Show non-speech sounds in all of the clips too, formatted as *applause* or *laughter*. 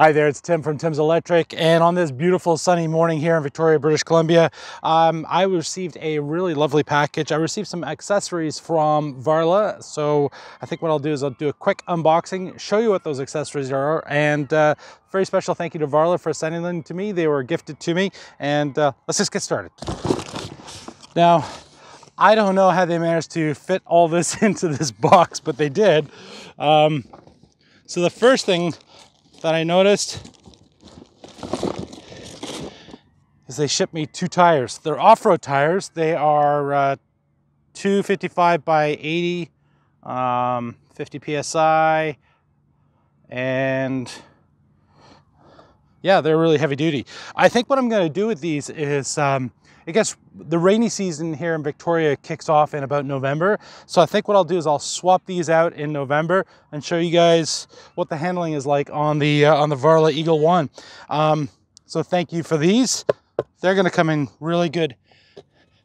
Hi there, it's Tim from Tim's Electric, and on this beautiful sunny morning here in Victoria, British Columbia, um, I received a really lovely package. I received some accessories from Varla, so I think what I'll do is I'll do a quick unboxing, show you what those accessories are, and uh, very special thank you to Varla for sending them to me. They were gifted to me, and uh, let's just get started. Now, I don't know how they managed to fit all this *laughs* into this box, but they did. Um, so the first thing that I noticed is they shipped me two tires. They're off-road tires. They are uh, 255 by 80, um, 50 PSI, and yeah, they're really heavy duty. I think what I'm gonna do with these is um, I guess the rainy season here in Victoria kicks off in about November. So I think what I'll do is I'll swap these out in November and show you guys what the handling is like on the uh, on the Varla Eagle One. Um, so thank you for these. They're gonna come in really good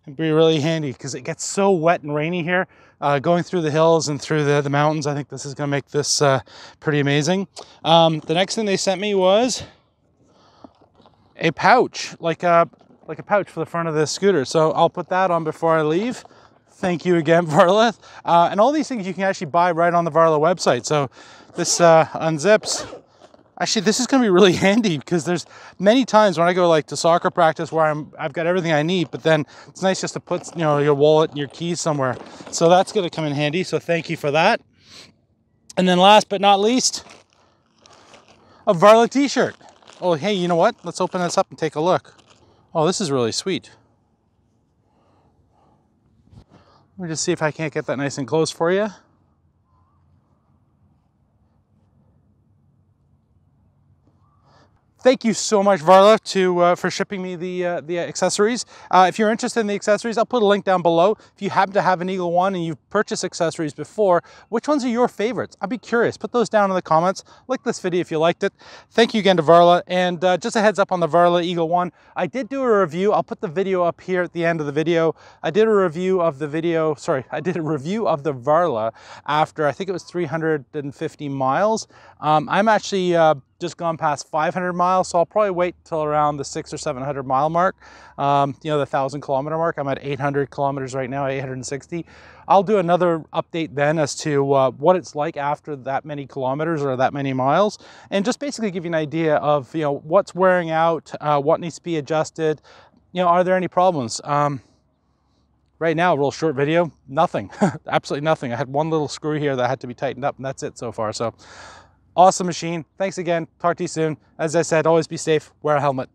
and be really handy because it gets so wet and rainy here. Uh, going through the hills and through the, the mountains, I think this is gonna make this uh, pretty amazing. Um, the next thing they sent me was a pouch, like a like a pouch for the front of this scooter. So I'll put that on before I leave. Thank you again, *laughs* Varla. Uh, and all these things you can actually buy right on the Varla website. So this uh, unzips. Actually, this is gonna be really *laughs* handy because there's many times when I go like to soccer practice where I'm, I've got everything I need, but then it's nice just to put you know your wallet and your keys somewhere. So that's gonna come in handy. So thank you for that. And then last but not least, a Varla t-shirt. Oh, hey, you know what? Let's open this up and take a look. Oh, this is really sweet. Let me just see if I can't get that nice and close for you. Thank you so much, Varla, to uh, for shipping me the uh, the accessories. Uh, if you're interested in the accessories, I'll put a link down below. If you happen to have an Eagle One and you've purchased accessories before, which ones are your favorites? I'd be curious. Put those down in the comments. Like this video if you liked it. Thank you again to Varla. And uh, just a heads up on the Varla Eagle One. I did do a review. I'll put the video up here at the end of the video. I did a review of the video. Sorry, I did a review of the Varla after I think it was 350 miles. Um, I'm actually uh, just gone past 500 miles, so I'll probably wait till around the six or 700 mile mark. Um, you know, the thousand kilometer mark. I'm at 800 kilometers right now, 860. I'll do another update then as to uh, what it's like after that many kilometers or that many miles, and just basically give you an idea of you know what's wearing out, uh, what needs to be adjusted. You know, are there any problems? Um, right now, real short video, nothing, *laughs* absolutely nothing. I had one little screw here that had to be tightened up, and that's it so far. So Awesome machine. Thanks again. Talk to you soon. As I said, always be safe. Wear a helmet.